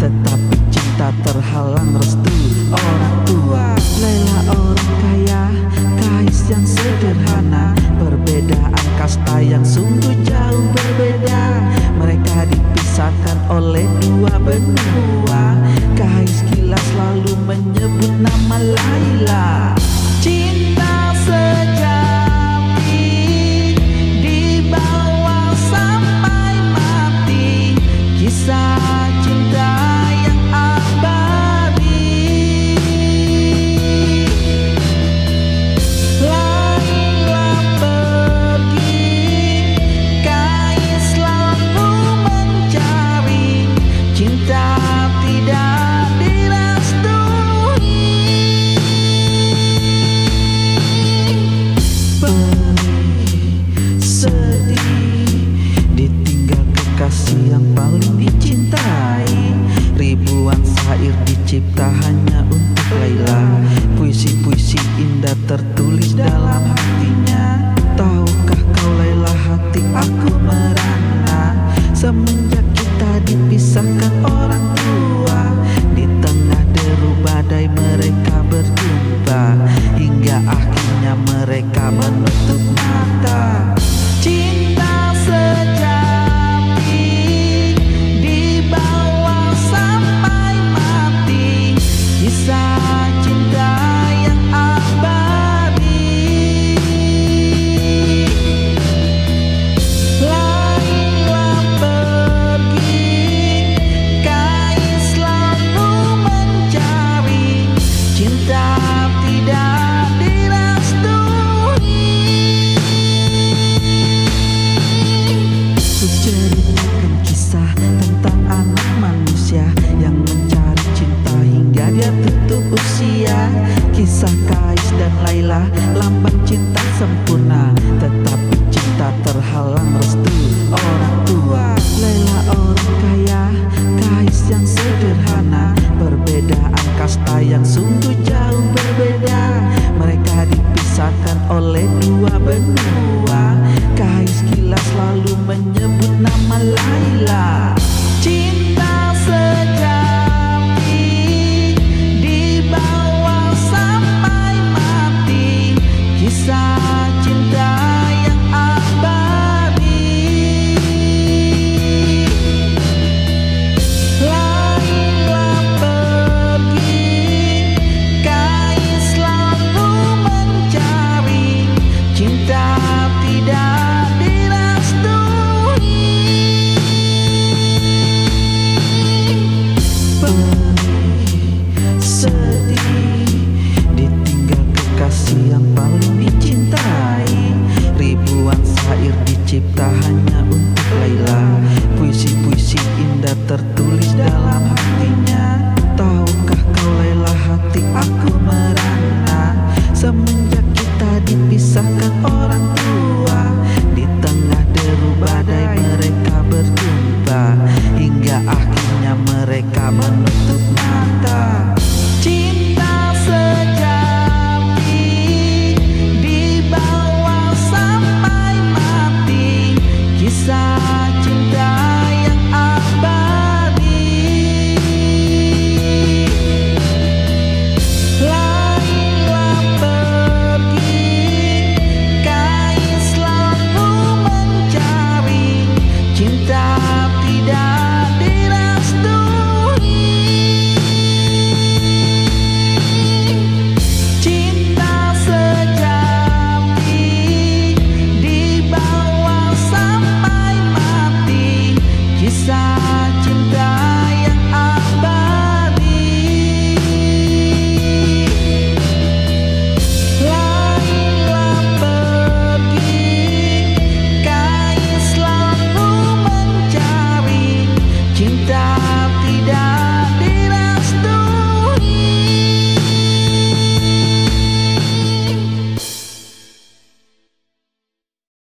Tetapi cinta terhalang restu orang tua. Laila orang kaya, Kais yang sederhana. Perbedaan kasta yang sungguh jauh berbeda. Mereka dipisahkan oleh dua benua. Kais kilas lalu menyebut nama Laila yang paling dicintai. Ribuan syair dicipta hanya untuk Laila. Puisi-puisi indah tertulis ceritakan kisah tentang anak manusia yang mencari cinta hingga dia tutup usia. Kisah Kais dan Laila lambang cinta sempurna tetapi cinta terhalang restu orang tua. Laila oh, down